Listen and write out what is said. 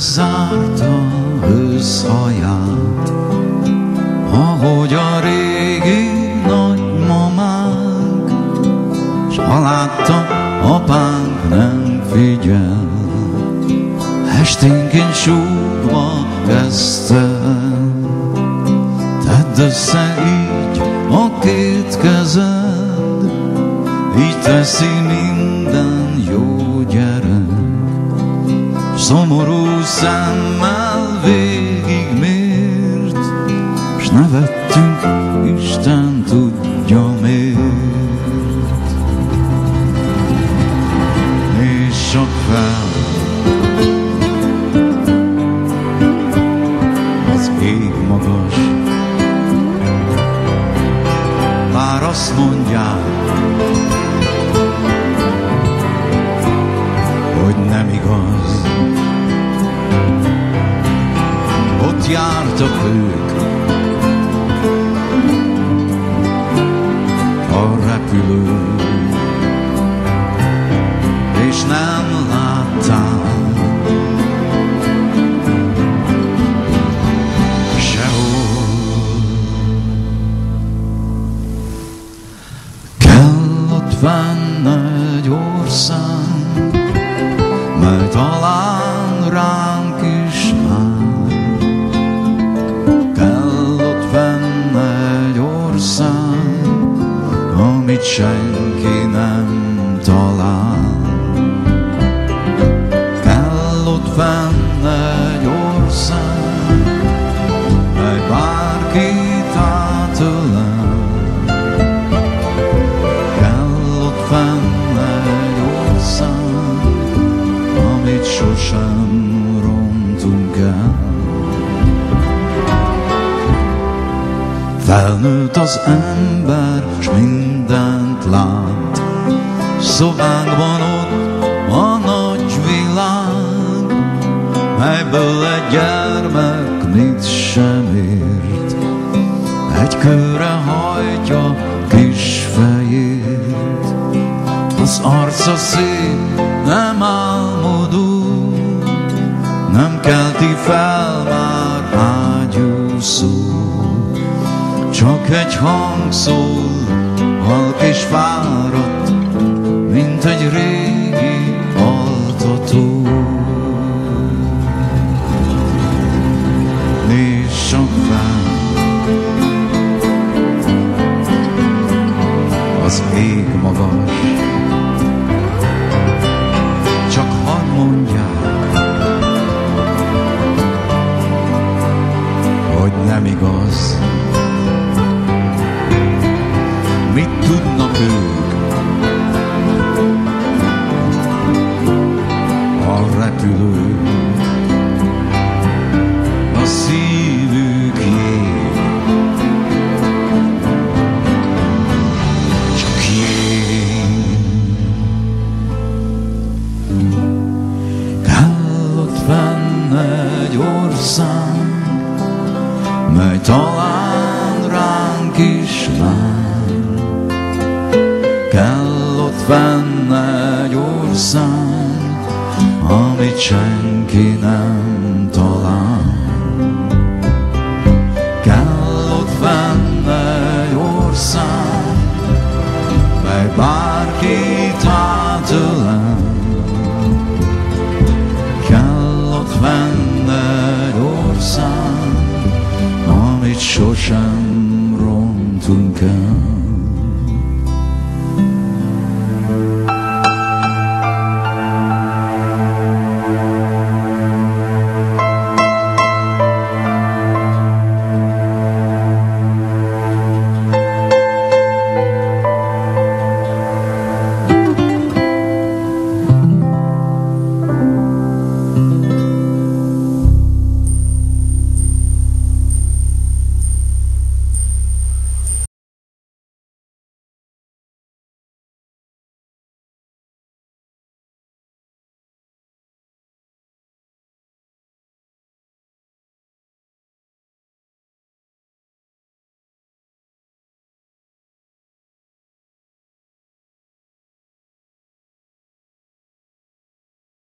bezárta ősz haját, ahogy a régi nagymamánk, s alátta apánk nem figyel. Esténként súgva kezdte Tedd össze így a két kezed, így teszi mind Szomorú szemmel végigmért, s nevettünk, Isten tudja miért. És csak fel az ég magas, már azt mondják, hogy nem igaz. Jártak ők, a repülő, és nem ott benne egy ország, mely talán ránk amit senki nem talál. Kell ott benne egy ország, mely bárkit átölel. Kell ott benne egy ország, amit sosem rontunk el. Felnőtt az ember, s mindent lát, Szobánkban ott a nagy világ, melyből egy gyermek mit sem ért. Egy körre hajtja kis fejét, az arca szép, nem álmodó, nem kelti fel már ágyú szó. Csak egy hang szól, Fel, az ég magas, csak hadd mondják, hogy nem igaz. Mit tudnak ők vár. Kell ott benne egy ország, amit senki nem talál.